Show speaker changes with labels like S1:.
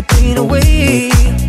S1: take the pain away.